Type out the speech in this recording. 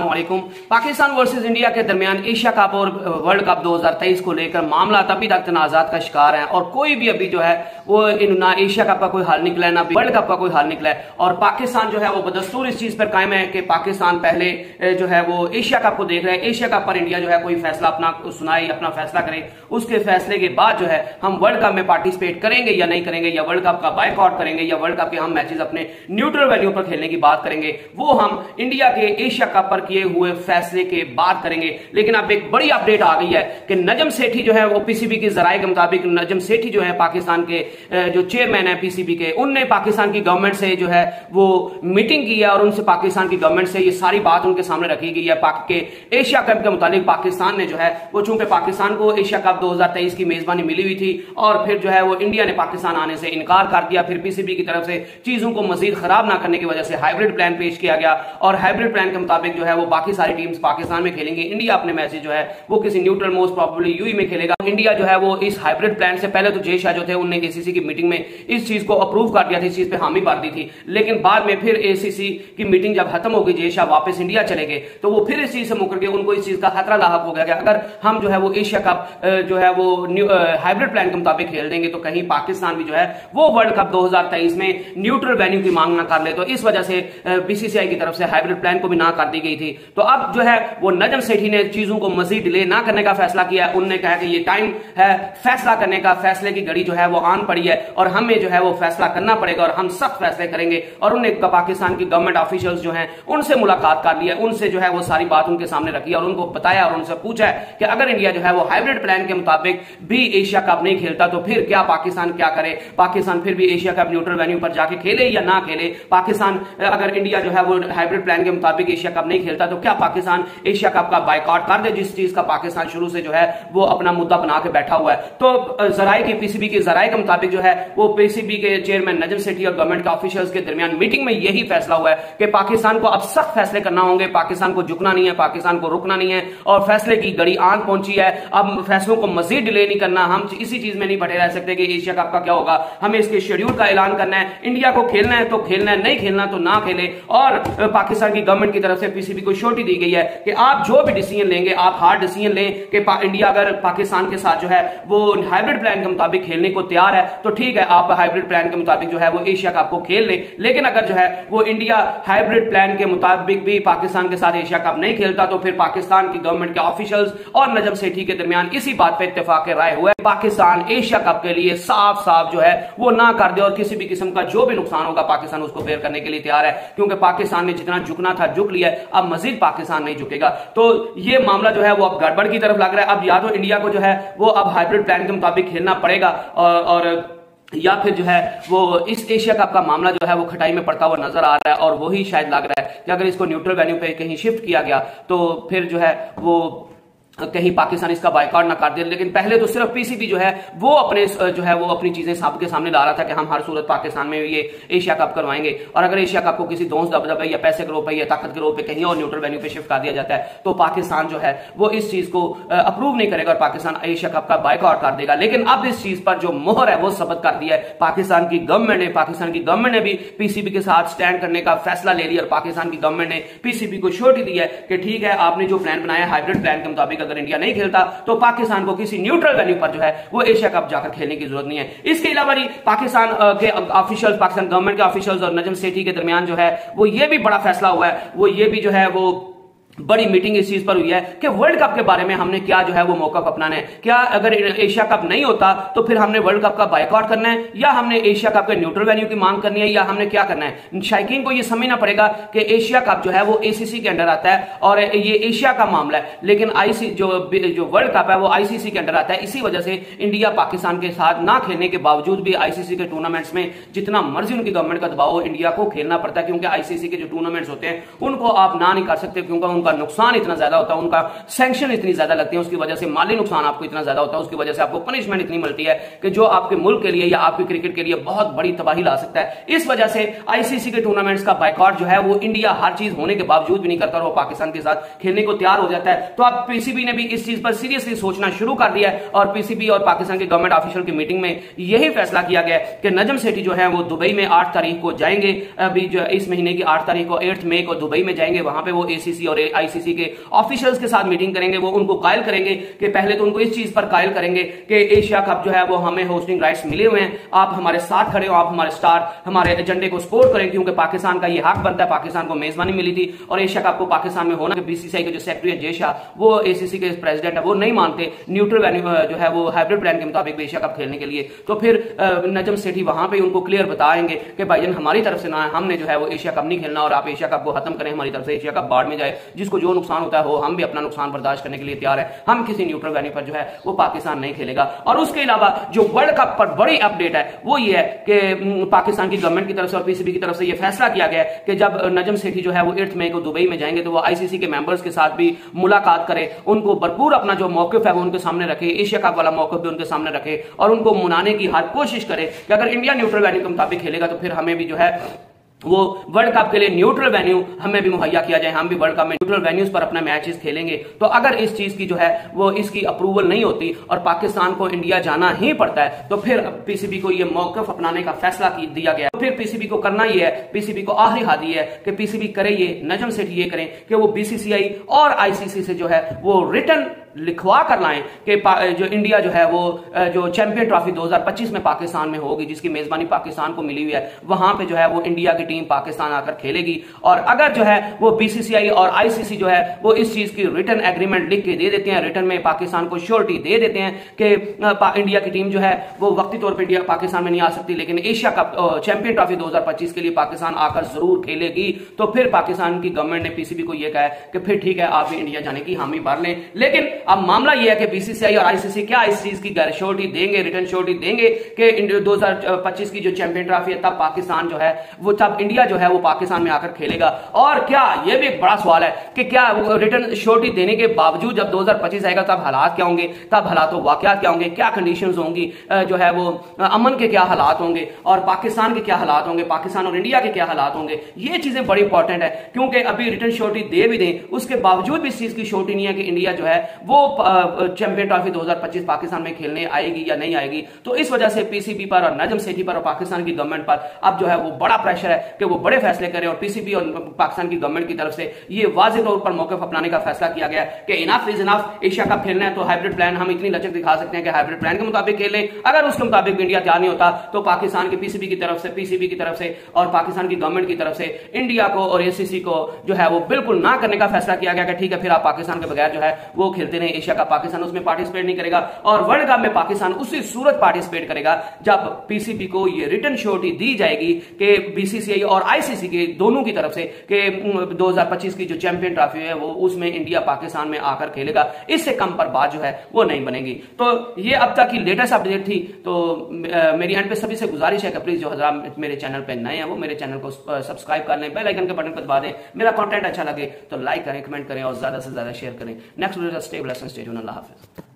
वालेकुम। Pakistan versus India के दरमियान एशिया कप और वर्ल्ड कप 2023 को लेकर मामला अभी तक तनाजात का शिकार है और कोई भी अभी जो है, वो ना एशिया कप का कोई हल निकला है, ना वर्ल्ड कप का कोई हल निकला है। और पाकिस्तान जो है, वो बदस्तूर इस चीज़ पर कायम है कि पाकिस्तान पहले जो है, वो एशिया कप को देख रहे हैं। एशिया कप पर इंडिया जो है, कोई फैसला अपना सुनाए, अपना फैसला करे। उसके फैसले के बाद जो है, हम वर्ल्ड कप में पार्टिसिपेट करेंगे या नहीं करेंगे, या वर्ल्ड कप का बाइकआउट करेंगे, या वर्ल्ड कप के हम मैचेस अपने न्यूट्रल वैल्यू पर खेलने की बात करेंगे, वो हम इंडिया के एशिया कप पर किए हुए फैसले के बाद करेंगे। लेकिन अब एक बड़ी अपडेट आ गई है कि नजम सेठी जो है वो पीसीबी की जराये के मुताबिक नजम सेठी जो है पाकिस्तान के जो चेयरमैन है पीसीबी के, उनने पाकिस्तान की गवर्नमेंट से जो है वो मीटिंग की है और उनसे पाकिस्तान की गवर्नमेंट से ये सारी बात उनके सामने रखी गई है। के एशिया कप के मुताबिक पाकिस्तान ने जो है वो चूँकि पाकिस्तान को एशिया कप 2023 की मेजबानी मिली हुई थी और फिर जो है वो इंडिया ने पाकिस्तान आने से इनकार कर दिया। फिर पीसीबी की तरफ़ से चीज़ों को मजीद खराब ना करने की वजह से हाइब्रिड प्लान पेश किया गया और हाइब्रिड प्लान के मुताबिक जो है वो बाकी सारी टीम्स पाकिस्तान में खेलेंगे। इंडिया अपने मैचेज जो है, वो किसी न्यूट्रल मोस्ट प्रॉब्लली यूई में खेलेगा। इंडिया जो है, वो इस हाइब्रिड प्लान से पहले तो जय शाह जो थे, उनने एसीसी की मीटिंग में इस चीज़ को अप्रूव कर दिया था, इस चीज़ पे हामी भर दी थी। लेकिन बाद में फिर एसीसी की मीटिंग जब खत्म हो गई जय शाह वापस इंडिया चले गए तो वो फिर इस चीज़ से मुकर के उनको इस चीज़ का खतरा लाक हो गया अगर हम जो है, वो एशिया कप जो है, वो हाइब्रिड प्लान के मुताबिक खेल देंगे तो कहीं पाकिस्तान भी जो है, वो वर्ल्ड कप 2023 में न्यूट्रल वेन्यू की मांग ना कर ले। तो इस वजह से बीसीसीआई की तरफ़ से हाइब्रिड प्लान को भी ना कर दी गई थी। तो अब जो है, वो नजम सेठी ने चीज़ों को मजीद डिले ना करने का फैसला किया। उन्होंने कहा कि ये टाइम है फैसला करने का, फैसले की घड़ी जो है वो आन पड़ी है और हमें जो है वो फैसला करना पड़ेगा और हम सख्त फैसले करेंगे। और उन्हें पाकिस्तान की गवर्नमेंट ऑफिशियल्स जो है, उनसे मुलाकात कर लिया उनसे जो है वो सारी बात उनके सामने रखी और उनको बताया और उनसे पूछा कि अगर इंडिया जो है वो हाइब्रिड प्लान के मुताबिक भी एशिया कप नहीं खेलता तो फिर क्या पाकिस्तान क्या करे? पाकिस्तान फिर भी एशिया कप न्यूट्रल वेन्यू पर जाके खेले या ना खेले? पाकिस्तान, अगर इंडिया जो है वो हाइब्रिड प्लान के मुताबिक एशिया कप नहीं खेलता तो क्या पाकिस्तान एशिया कप का बाइकआउट कर दे, जिस चीज़ का पाकिस्तान शुरू से जो है, वो अपना मुद्दा बना के बैठा हुआ है। तो जराये की, पीसीबी के, जराये के मुताबिक जो है, वो पीसीबी के चेयरमैन नजम सेठी और गवर्नमेंट के ऑफिशियल्स के दरमियान मीटिंग में यही फैसला हुआ है कि पाकिस्तान को अब सख्त फैसले करना होंगे, पाकिस्तान को झुकना नहीं है, पाकिस्तान को रुकना नहीं है, और फैसले की घड़ी आँख पहुँची है। अब फैसलों को मजीद डिले नहीं करना, हम इसी चीज़ में नहीं बैठे रह सकते कि एशिया कप का क्या होगा। हमें इसके शेड्यूल का ऐलान करना है, इंडिया को खेलना है तो खेलना है, नहीं खेलना तो ना खेले। और पाकिस्तान की गवर्नमेंट की तरफ़ से पीसीबी को छोटी दी गई है कि आप जो भी डिसीज़न लेंगे, आप हार्ड डिसीज़न लें कि इंडिया अगर पाकिस्तान के साथ जो है, वो हाइब्रिड प्लान के मुताबिक खेलने को तैयार है तो ठीक है, आप हाइब्रिड प्लान के मुताबिक जो है, वो एशिया कप को खेल लें। लेकिन अगर जो है, वो इंडिया हाइब्रिड प्लान के मुताबिक भी पाकिस्तान के साथ एशिया कप नहीं खेलता तो फिर पाकिस्तान की गवर्नमेंट के ऑफिशियल्स और नजम सेठी के दरमियान इसी बात पर इतफाक राय हुआ पाकिस्तान एशिया कप के लिए साफ़ साफ़ जो है वो ना कर दे और किसी भी किस्म का जो भी नुकसान होगा पाकिस्तान उसको बेयर करने के लिए तैयार है। क्योंकि पाकिस्तान ने जितना झुकना था झुक लिया अब मजीद पाकिस्तान नहीं झुकेगा। तो ये मामला जो है वो अब गड़बड़ की तरफ़ लग रहा है। अब या तो इंडिया को जो है वो अब हाइब्रिड प्लान के मुताबिक खेलना पड़ेगा और, और या फिर जो है वो इस एशिया कप का मामला जो है वो खटाई में पड़ता हुआ नज़र आ रहा है और वही शायद लग रहा है कि अगर इसको न्यूट्रल वेन्यू पे कहीं शिफ्ट किया गया तो फिर जो है वो कहीं पाकिस्तान इसका बाइकआउट ना कर दे, लेकिन पहले तो सिर्फ़ पीसीबी जो है, वो अपने जो है, वो अपनी चीज़ें सबके सामने ला रहा था कि हम हर सूरत पाकिस्तान में ये एशिया कप करवाएँगे। और अगर एशिया कप को किसी दोस्त दबदबे या पैसे के रूप या ताकत के रूप कहीं और न्यूट्रल वेन्यू पे शिफ्ट कर दिया जाता है तो पाकिस्तान जो है, वो इस चीज़ को अप्रूव नहीं करेगा और पाकिस्तान एशिया कप का बाइकआउट कर देगा। लेकिन अब इस चीज़ पर जो मोहर है, वो सबक कर दिया है। पाकिस्तान की गवर्नमेंट ने, पाकिस्तान की गवर्नमेंट ने भी पीसीबी के साथ स्टैंड करने का फैसला ले लिया और पाकिस्तान की गवर्नमेंट ने पीसीबी को छोटी दी है कि ठीक है, आपने जो प्लान बनाया हाइब्रिड प्लान के मुताबिक अगर इंडिया नहीं खेलता तो पाकिस्तान को किसी न्यूट्रल वेन्यू पर जो है, वो एशिया कप जाकर खेलने की ज़रूरत नहीं है। इसके अलावा पाकिस्तान के ऑफिशियल पाकिस्तान गवर्नमेंट के ऑफिशियल और नजम सेठी के दरमियान जो है, वो ये भी बड़ा फैसला हुआ है, वो ये भी जो है, वो बड़ी मीटिंग इस चीज़ पर हुई है कि वर्ल्ड कप के बारे में हमने क्या जो है वो मौका अपनाना है। क्या अगर एशिया कप नहीं होता तो फिर हमने वर्ल्ड कप का बाइकआउट करना है, या हमने एशिया कप के न्यूट्रल वेन्यू की मांग करनी है, या हमने क्या करना है? शाइकिन को यह समझना पड़ेगा कि एशिया कप जो है वो एसीसी के अंडर आता है, और ये एशिया का मामला है। लेकिन आईसी जो जो वर्ल्ड कप है, वो आईसीसी के अंडर आता है। इसी वजह से इंडिया पाकिस्तान के साथ ना खेलने के बावजूद भी आईसीसी के टूर्नामेंट्स में जितना मर्ज़ी उनकी गवर्नमेंट का दबाव हो इंडिया को खेलना पड़ता है, क्योंकि आईसीसी के जो टूर्नामेंट्स होते हैं, उनको आप ना नहीं कर सकते, क्योंकि उनका उनका नुकसान इतना ज़्यादा होता है, उनका सैंक्शन इतनी ज़्यादा लगती है, उसकी वजह से माली नुकसान आपको इतना ज़्यादा होता है, उसकी वजह से आपको पनिशमेंट इतनी मिलती है कि जो आपके मुल्क के लिए या आपके क्रिकेट के लिए बहुत बड़ी तबाही ला सकता है। इस वजह से आईसीसी के टूर्नामेंट्स का बाइकआउट जो है, वो इंडिया हर चीज़ होने के बावजूद भी नहीं करता वो पाकिस्तान के साथ खेलने को तैयार हो जाता है। तो अब पीसीबी ने भी इस चीज़ पर सीरियसली सोचना शुरू कर दिया है और पीसीबी और पाकिस्तान के गवर्नमेंट ऑफिशियल की मीटिंग में यही फैसला किया गया कि नजम सेठी जो है, वो दुबई में आठ तारीख को जाएँगे। अभी जो इस महीने की आठ तारीख को, एट्थ मई को दुबई में जाएँगे। वहाँ पे वो एसीसी और आईसीसी के ऑफिशियल्स के साथ मीटिंग करेंगे, वो उनको कायल करेंगे कि पहले तो उनको इस चीज़ पर कायल करेंगे कि एशिया कप जो है वो हमें होस्टिंग राइट्स मिले हुए हैं। आप हमारे साथ खड़े हो, आप हमारे स्टार हमारे एजेंडे को सपोर्ट करें, क्योंकि पाकिस्तान का ये हक बनता है, पाकिस्तान को मेजबानी मिली थी और एशिया कप को पाकिस्तान में होना बीसीसीआई के जो सेक्रेटरी है जेशा वो एसीसी के प्रेसिडेंट है, वो नहीं मानते न्यूट्रल जो है वो हाइब्रिड प्लान के मुताबिक एशिया कप खेलने के लिए। तो फिर नजम सेठी वहाँ पे उनको क्लियर बताएँगे कि भाईजन हमारी तरफ़ से ना हमने जो है वो एशिया कप नहीं खेलना और आप एशिया कप को खत्म करें, हमारी तरफ़ से एशिया कप बाढ़ में जाए जिसको जो नुकसान होता है, हो, हम भी अपना नुकसान बर्दाश्त करने के लिए तैयार है। हम किसी न्यूट्रल वेन्यू पर जो है, वो पाकिस्तान नहीं खेलेगा। और उसके अलावा जो वर्ल्ड कप पर बड़ी अपडेट है, वो ये है कि पाकिस्तान की गवर्नमेंट की तरफ़ से और पीसीबी की तरफ़ से ये फैसला किया गया कि जब नजम सेठी जो है, वो एट्थ मई को दुबई में जाएँगे तो वो आईसीसी के मेंबर्स के साथ भी मुलाकात करे। उनको भरपूर अपना जो मौकफ है, वो उनके सामने रखे। एशिया कप वाला मौकफ भी उनके सामने रखे और उनको मुनाने की हर कोशिश करे कि अगर इंडिया न्यूट्रल वैल्यू के मुताबिक खेलेगा तो फिर हमें भी जो है वो वर्ल्ड कप के लिए न्यूट्रल वेन्यू हमें भी मुहैया किया जाए, हम भी वर्ल्ड कप में न्यूट्रल वेन्यूज पर अपना मैचेस खेलेंगे। तो अगर इस चीज़ की जो है, वो इसकी अप्रूवल नहीं होती और पाकिस्तान को इंडिया जाना ही पड़ता है तो फिर पीसीबी को ये मौकफ अपनाने का फैसला दिया गया। तो फिर पीसीबी को करना ये है पीसीबी को आखिरी हादी है कि पीसीबी करे ये, नजम सेठ ये करें कि वो बीसीसीआई और आईसीसी से जो है, वो रिटर्न लिखवा कर लाएँ कि जो इंडिया जो है वो जो चैंपियन ट्रॉफी 2025 में पाकिस्तान में होगी, जिसकी मेजबानी पाकिस्तान को मिली हुई है, वहाँ पे जो है वो इंडिया की टीम पाकिस्तान आकर खेलेगी। और अगर जो है वो बीसीसीआई और आईसीसी जो है वो इस चीज़ की रिटर्न एग्रीमेंट लिख के दे देते हैं रिटर्न में पाकिस्तान को श्योरिटी दे देते हैं कि इंडिया की टीम जो है वो वक्ती तौर पर इंडिया, पाकिस्तान में नहीं आ सकती, लेकिन एशिया कप चैंपियन ट्रॉफी दो हज़ार पच्चीस के लिए पाकिस्तान आकर ज़रूर खेलेगी। तो फिर पाकिस्तान की गवर्नमेंट ने पीसीबी को यह कहा कि फिर ठीक है, आप भी इंडिया जाने की हामी भर लें। लेकिन अब मामला यह है कि बीसीसीआई और आईसीसी क्या इस चीज़ की श्योरिटी देंगे, रिटर्न श्योरिटी देंगे कि 2025 की जो चैंपियन ट्रॉफी है, तब पाकिस्तान जो है, वो तब इंडिया जो है, वो पाकिस्तान में आकर खेलेगा। और क्या यह भी एक बड़ा सवाल है कि क्या रिटर्न श्योरिटी देने के बावजूद जब 2025 आएगा, तब हालात क्या होंगे, तब हालात वाकत क्या होंगे, क्या कंडीशन होंगी जो है वो अमन के क्या हालात होंगे और पाकिस्तान के क्या हालात होंगे, पाकिस्तान और इंडिया के क्या हालात होंगे, ये चीज़ें बड़ी इंपॉर्टेंट है। क्योंकि अभी रिटर्न श्योरिटी दे भी दें, उसके बावजूद भी इस चीज़ की श्योरिटी नहीं है कि इंडिया जो है, वो चैंपियन ट्रॉफी 2025 पाकिस्तान में खेलने आएगी या नहीं आएगी। तो इस वजह से पीसीबी पर और नजम सेठी पर और पाकिस्तान की गवर्नमेंट पर अब जो है वो बड़ा प्रेशर है कि वो बड़े फैसले करें और पीसीबी और पाकिस्तान की गवर्नमेंट की तरफ़ से ये वाजे तौर पर मौके अपनाने का फैसला किया गया कि enough is enough Asia Cup खेलना है तो हाइब्रिड प्लान हम इतनी लचक दिखा सकते हैं कि हाइब्रिड प्लान के मुताबिक खेल अगर उसके मुताबिक इंडिया तैयार नहीं होता तो पाकिस्तान की पीसीबी की तरफ़ से पीसीबी की तरफ़ से और पाकिस्तान की गवर्नमेंट की तरफ़ से इंडिया को और एसीसी को जो है वो बिल्कुल ना करने का फैसला किया गया कि ठीक है, फिर आप पाकिस्तान के बगैर जो है वो खेलते रहे एशिया का पाकिस्तान उसमें पार्टिसिपेट नहीं करेगा और वर्ल्ड कप में पाकिस्तान उसी सूरत पार्टिसिपेट करेगा जब पीसीबी को ये रिटर्न श्योरिटी दी जाएगी कि बीसीसीआई और आईसीसी के दोनों की तरफ़ से कि 2025 की जो चैंपियन ट्रॉफी है, वो उसमें इंडिया पाकिस्तान में आकर खेलेगा। इससे कम पर बात जो है, वो नहीं बनेगी। तो ये अब तक की लेटेस्ट अपडेट थी। तो मेरी एंड पे सभी से गुजारिश है कि प्लीज़ जो हज़ार मेरे चैनल पे नए हैं, वो मेरे चैनल को सब्सक्राइब कर लें बेल आइकन के बटन पर दबा दें। मेरा कंटेंट अच्छा लगे तो लाइक करें कमेंट करें और ज़्यादा से ज़्यादा शेयर करें। नेक्स्ट वीडियो स्टेबल स्टेज अल्लाह हाफिज